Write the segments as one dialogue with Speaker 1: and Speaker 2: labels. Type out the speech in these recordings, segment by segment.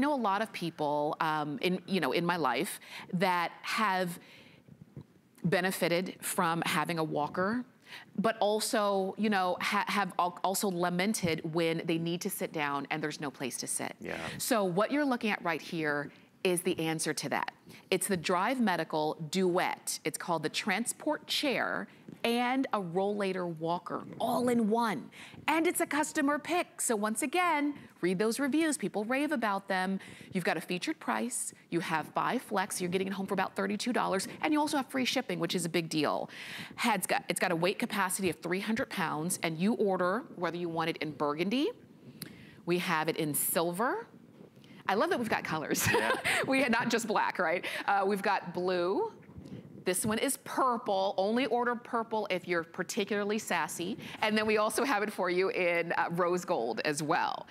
Speaker 1: know a lot of people um, in, you know, in my life that have benefited from having a walker but also, you know, ha have also lamented when they need to sit down and there's no place to sit.
Speaker 2: Yeah.
Speaker 1: So what you're looking at right here is the answer to that. It's the Drive Medical Duet. It's called the Transport Chair and a rollator walker all in one. And it's a customer pick. So once again, read those reviews. People rave about them. You've got a featured price. You have buy flex. You're getting it home for about $32. And you also have free shipping, which is a big deal. It's got, it's got a weight capacity of 300 pounds and you order whether you want it in burgundy, we have it in silver, I love that we've got colors. Yeah. we had not just black, right? Uh, we've got blue, this one is purple. Only order purple if you're particularly sassy. And then we also have it for you in uh, rose gold as well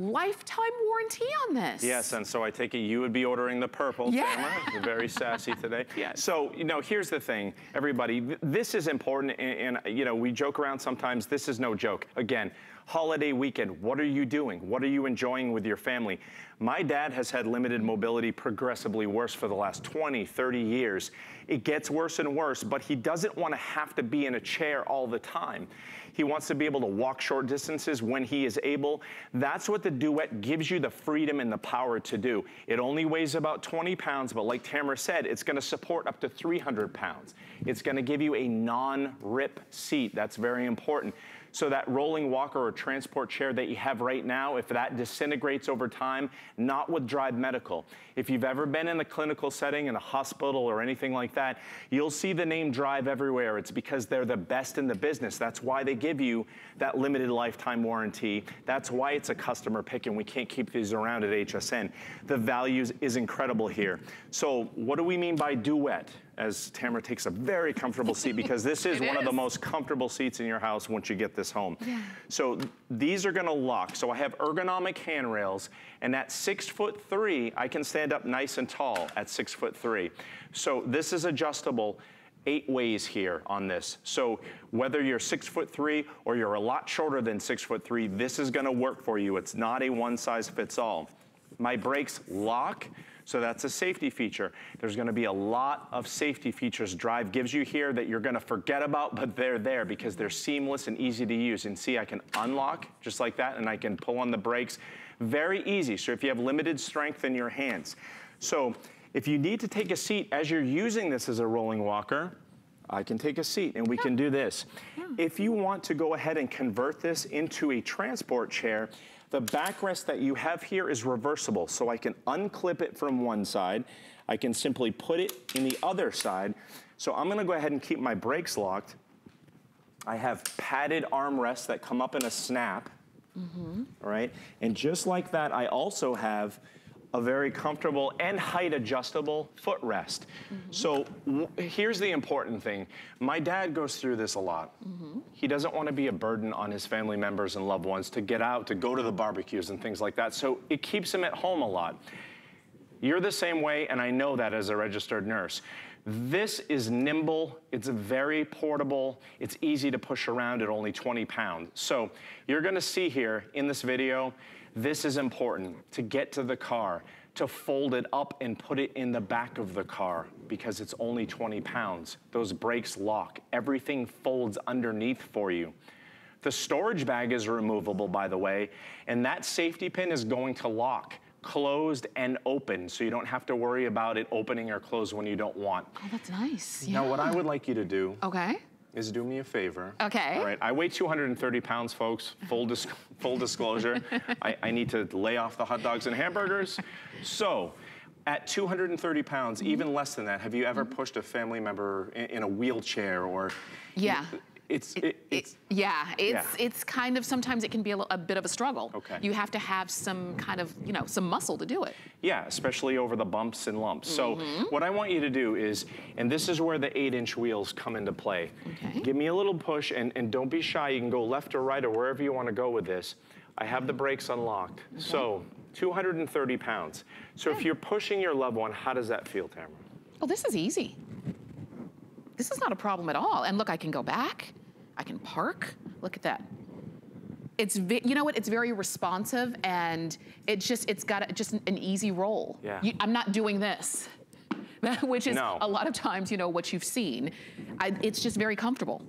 Speaker 1: lifetime warranty on this.
Speaker 2: Yes, and so I take it you would be ordering the purple,
Speaker 1: yeah.
Speaker 2: Tamara. very sassy today.
Speaker 1: Yes.
Speaker 2: So, you know, here's the thing, everybody. This is important, and, and, you know, we joke around sometimes. This is no joke. Again, holiday weekend, what are you doing? What are you enjoying with your family? My dad has had limited mobility progressively worse for the last 20, 30 years. It gets worse and worse, but he doesn't want to have to be in a chair all the time. He wants to be able to walk short distances when he is able. That's what the Duet gives you the freedom and the power to do. It only weighs about 20 pounds, but like Tamara said, it's gonna support up to 300 pounds. It's gonna give you a non-rip seat. That's very important. So that rolling walker or transport chair that you have right now, if that disintegrates over time, not with Drive Medical. If you've ever been in a clinical setting in a hospital or anything like that, you'll see the name Drive everywhere. It's because they're the best in the business. That's why they give you that limited lifetime warranty. That's why it's a customer pick and we can't keep these around at HSN. The value is incredible here. So what do we mean by duet? As Tamara takes a very comfortable seat because this is one is. of the most comfortable seats in your house once you get this home.
Speaker 1: Yeah.
Speaker 2: So these are gonna lock. So I have ergonomic handrails and at six foot three, I can stand up nice and tall at six foot three. So this is adjustable eight ways here on this. So whether you're six foot three or you're a lot shorter than six foot three, this is gonna work for you. It's not a one size fits all. My brakes lock, so that's a safety feature. There's gonna be a lot of safety features Drive gives you here that you're gonna forget about, but they're there because they're seamless and easy to use. And see, I can unlock just like that and I can pull on the brakes. Very easy, so if you have limited strength in your hands. So if you need to take a seat as you're using this as a rolling walker, I can take a seat and we yeah. can do this. Yeah. If you want to go ahead and convert this into a transport chair, the backrest that you have here is reversible, so I can unclip it from one side. I can simply put it in the other side. So I'm gonna go ahead and keep my brakes locked. I have padded armrests that come up in a snap, mm -hmm. all right? And just like that, I also have a very comfortable and height adjustable footrest. Mm -hmm. So here's the important thing. My dad goes through this a lot. Mm -hmm. He doesn't want to be a burden on his family members and loved ones to get out, to go to the barbecues and things like that. So it keeps him at home a lot. You're the same way, and I know that as a registered nurse. This is nimble, it's very portable, it's easy to push around at only 20 pounds. So you're gonna see here in this video, this is important to get to the car, to fold it up and put it in the back of the car because it's only 20 pounds. Those brakes lock. Everything folds underneath for you. The storage bag is removable, by the way, and that safety pin is going to lock closed and open so you don't have to worry about it opening or closed when you don't want.
Speaker 1: Oh, that's nice.
Speaker 2: Now, what I would like you to do
Speaker 1: okay
Speaker 2: is do me a favor.
Speaker 1: Okay.
Speaker 2: All right, I weigh 230 pounds, folks, full, dis full disclosure. I, I need to lay off the hot dogs and hamburgers. So, at 230 pounds, even less than that, have you ever mm -hmm. pushed a family member in, in a wheelchair or
Speaker 1: yeah
Speaker 2: it's, it, it's
Speaker 1: it, yeah, it's yeah. it's kind of sometimes it can be a, a, bit of a struggle.
Speaker 2: Okay.
Speaker 1: You have to have some kind of you know some muscle to do it.
Speaker 2: Yeah, especially over the bumps and lumps. Mm -hmm. So
Speaker 1: mm-hmm.
Speaker 2: what I want you to do is, and this is where the eight inch wheels come into play.
Speaker 1: Okay.
Speaker 2: Give me a little push and, and don't be shy. You can go left or right or wherever you want to go with this. I have the brakes unlocked. Okay. So 230 pounds. So if you're pushing your loved one, how does that feel, Tamara?
Speaker 1: Oh, this is easy. This is not a problem at all. And look, I can go back. I can park. Look at that. it's, you know what, it's very responsive and it's just, it's got a, just an easy roll.
Speaker 2: Yeah.
Speaker 1: You, I'm not doing this. Which is
Speaker 2: No.
Speaker 1: a lot of times, you know, what you've seen. I, it's just very comfortable.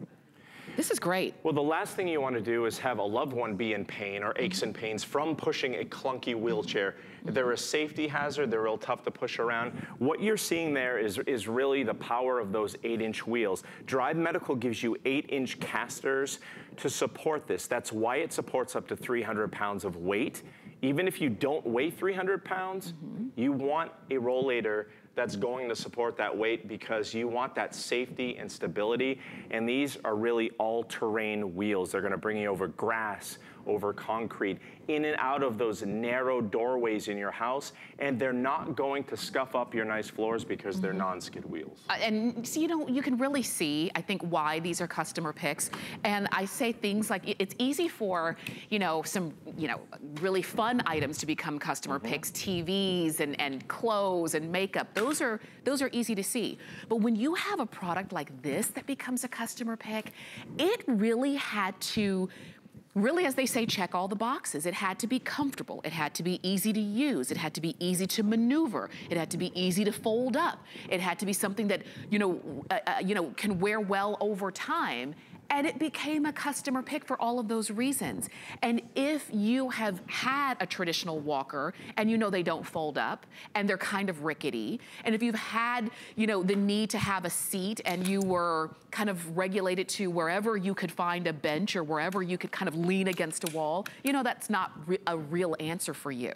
Speaker 1: This is great.
Speaker 2: Well, the last thing you want to do is have a loved one be in pain or aches and pains from pushing a clunky wheelchair. They're a safety hazard. They're real tough to push around. What you're seeing there is, is really the power of those eight-inch wheels. Drive Medical gives you eight-inch casters to support this. That's why it supports up to 300 pounds of weight. Even if you don't weigh 300 pounds, mm-hmm. you want a rollator that's going to support that weight because you want that safety and stability. And these are really all-terrain wheels. They're gonna bring you over grass, over concrete, in and out of those narrow doorways in your house. And they're not going to scuff up your nice floors because they're non-skid wheels.
Speaker 1: Uh, and so you know you can really see i think why these are customer picks and i say things like it's easy for you know some you know really fun items to become customer picks tvs and and clothes and makeup those are those are easy to see but when you have a product like this that becomes a customer pick it really had to really, as they say, check all the boxes. It had to be comfortable. It had to be easy to use. It had to be easy to maneuver. It had to be easy to fold up. It had to be something that, you know, uh, uh, you know, can wear well over time. And it became a customer pick for all of those reasons. And if you have had a traditional walker and you know they don't fold up and they're kind of rickety, and if you've had, you know, the need to have a seat and you were kind of regulated to wherever you could find a bench or wherever you could kind of lean against a wall, you know, that's not re- a real answer for you.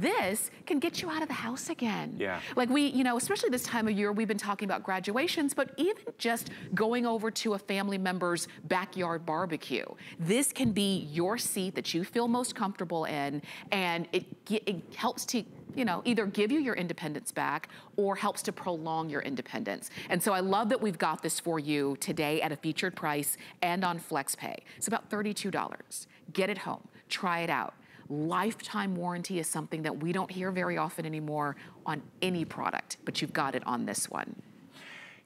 Speaker 1: This can get you out of the house again.
Speaker 2: Yeah.
Speaker 1: Like we, you know, especially this time of year, we've been talking about graduations, but even just going over to a family member's backyard barbecue. This can be your seat that you feel most comfortable in, and it, it helps to you know, either give you your independence back or helps to prolong your independence. And so I love that we've got this for you today at a featured price and on FlexPay. It's about $32. Get it home, try it out. Lifetime warranty is something that we don't hear very often anymore on any product, but you've got it on this one.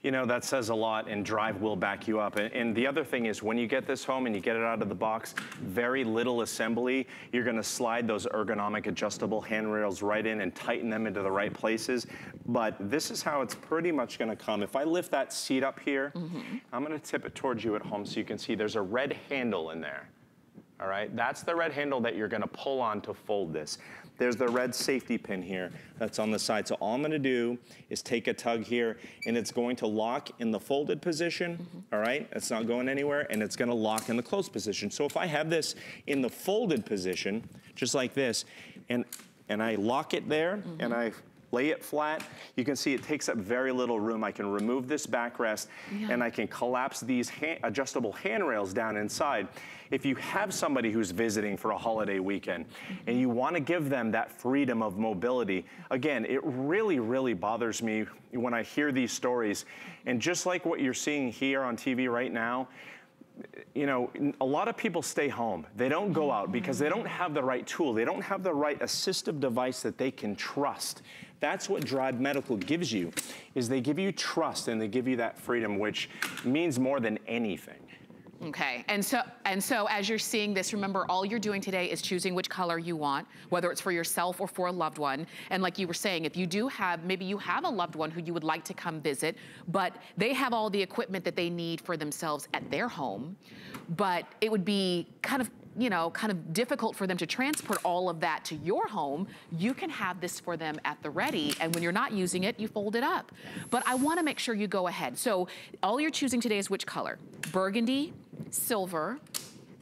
Speaker 2: You know, that says a lot, and Drive will back you up. And, and the other thing is, when you get this home and you get it out of the box, very little assembly. You're gonna slide those ergonomic adjustable handrails right in and tighten them into the right places. But this is how it's pretty much gonna come. If I lift that seat up here, mm-hmm. I'm gonna tip it towards you at home so you can see there's a red handle in there. All right, that's the red handle that you're gonna pull on to fold this. There's the red safety pin here that's on the side. So all I'm gonna do is take a tug here and it's going to lock in the folded position, mm-hmm. all right? It's not going anywhere and it's gonna lock in the closed position. So if I have this in the folded position, just like this, and, and I lock it there and mm-hmm. I lay it flat, you can see it takes up very little room. I can remove this backrest and I can collapse these adjustable handrails down inside. If you have somebody who's visiting for a holiday weekend mm-hmm. and you want to give them that freedom of mobility, again, it really, really bothers me when I hear these stories. And just like what you're seeing here on TV right now, you know, a lot of people stay home. They don't go out because they don't mm-hmm. have the right tool. They don't have the right assistive device that they can trust. That's what Drive Medical gives you, is they give you trust and they give you that freedom, which means more than anything.
Speaker 1: Okay, and so and so as you're seeing this, remember all you're doing today is choosing which color you want, whether it's for yourself or for a loved one. And like you were saying, if you do have, maybe you have a loved one who you would like to come visit, but they have all the equipment that they need for themselves at their home, but it would be kind of you know, kind of difficult for them to transport all of that to your home, you can have this for them at the ready. And when you're not using it, you fold it up. But I wanna make sure you go ahead. So all you're choosing today is which color? Burgundy, silver,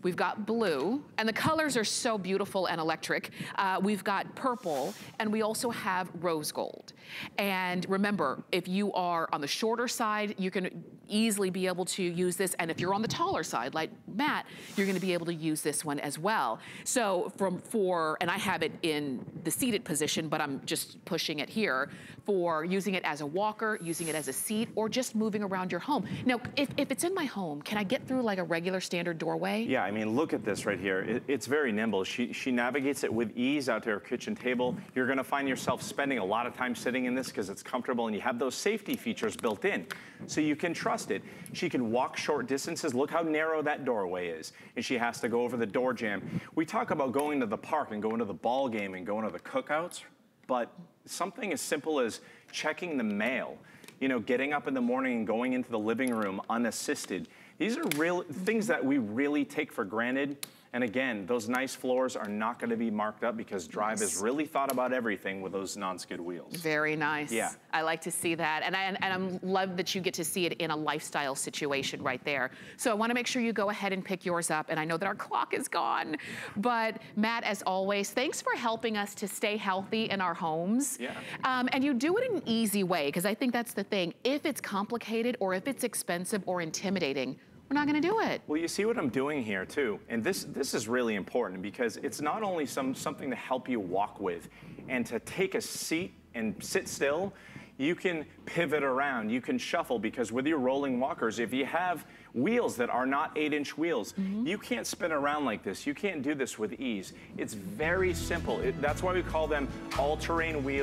Speaker 1: We've got blue, and the colors are so beautiful and electric. Uh, we've got purple, and we also have rose gold. And remember, if you are on the shorter side, you can easily be able to use this. And if you're on the taller side, like Matt, you're gonna be able to use this one as well. So from for, and I have it in the seated position, but I'm just pushing it here, for using it as a walker, using it as a seat, or just moving around your home. Now, if, if it's in my home, can I get through like a regular standard doorway?
Speaker 2: Yeah, I mean, look at this right here. It, it's very nimble. She, she navigates it with ease out to her kitchen table. You're gonna find yourself spending a lot of time sitting in this because it's comfortable and you have those safety features built in. So you can trust it. She can walk short distances. Look how narrow that doorway is. And she has to go over the door jamb. We talk about going to the park and going to the ball game and going to the cookouts, but something as simple as checking the mail, you know, getting up in the morning and going into the living room unassisted. These are real things that we really take for granted and again, those nice floors are not gonna be marked up because Drive has really thought about everything with those non-skid wheels.
Speaker 1: Very nice.
Speaker 2: Yeah.
Speaker 1: I like to see that. And I and, I'm love that you get to see it in a lifestyle situation right there. So I wanna make sure you go ahead and pick yours up. And I know that our clock is gone. But Matt, as always, thanks for helping us to stay healthy in our homes.
Speaker 2: Yeah.
Speaker 1: Um, and you do it in an easy way, because I think that's the thing. If it's complicated or if it's expensive or intimidating, we're not gonna do it.
Speaker 2: Well, you see what I'm doing here too, and this this is really important because it's not only some something to help you walk with, and to take a seat and sit still. You can pivot around, you can shuffle because with your rolling walkers, if you have wheels that are not eight inch wheels, mm -hmm. you can't spin around like this. You can't do this with ease. It's very simple. It, that's why we call them all terrain wheels.